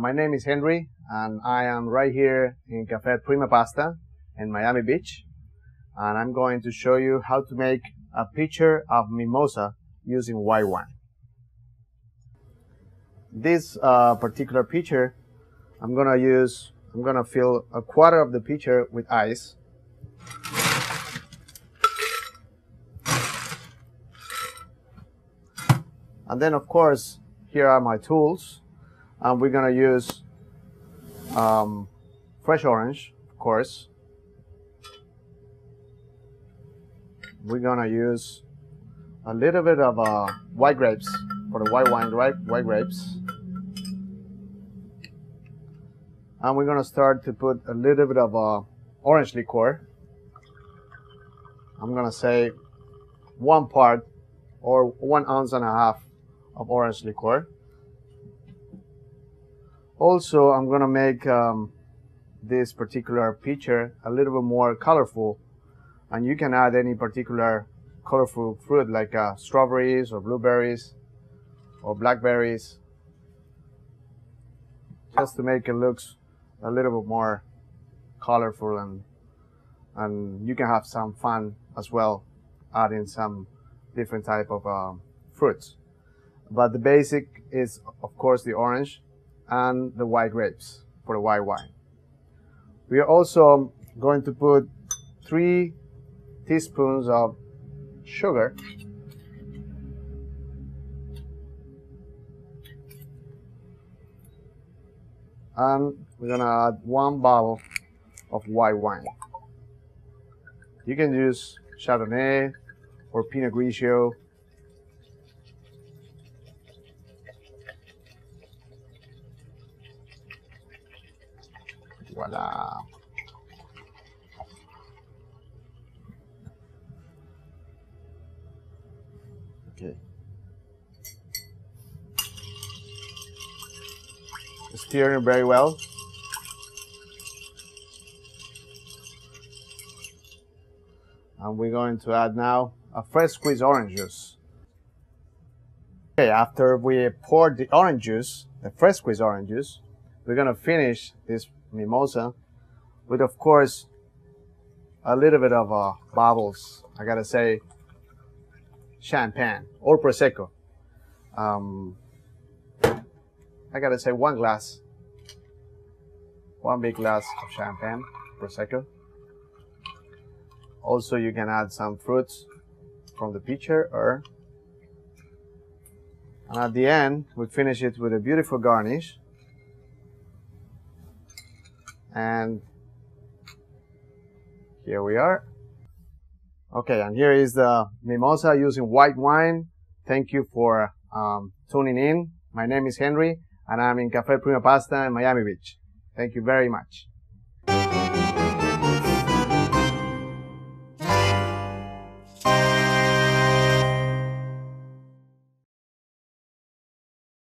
my name is Henry, and I am right here in Cafe Prima Pasta in Miami Beach. And I'm going to show you how to make a pitcher of mimosa using white wine. This uh, particular pitcher, I'm gonna use, I'm gonna fill a quarter of the pitcher with ice. And then of course, here are my tools. And we're gonna use um, fresh orange, of course. We're gonna use a little bit of uh, white grapes for the white wine, right? White grapes. And we're gonna start to put a little bit of uh, orange liqueur. I'm gonna say one part or one ounce and a half of orange liqueur. Also, I'm gonna make um, this particular picture a little bit more colorful. And you can add any particular colorful fruit like uh, strawberries or blueberries or blackberries just to make it looks a little bit more colorful and and you can have some fun as well adding some different type of um, fruits. But the basic is of course the orange and the white grapes for the white wine we are also going to put three teaspoons of sugar and we're gonna add one bottle of white wine. You can use Chardonnay or Pinot Grigio. Voila. Okay. Stirring very well. And we're going to add now a fresh squeezed orange juice. Okay, after we pour the orange juice, the fresh squeezed orange juice, we're gonna finish this mimosa with, of course, a little bit of uh, bubbles. I gotta say, champagne or prosecco. Um, I gotta say one glass, one big glass of champagne, prosecco. Also, you can add some fruits from the pitcher or and at the end, we finish it with a beautiful garnish. And here we are. Okay, and here is the mimosa using white wine. Thank you for um, tuning in. My name is Henry, and I'm in Cafe Prima Pasta in Miami Beach. Thank you very much.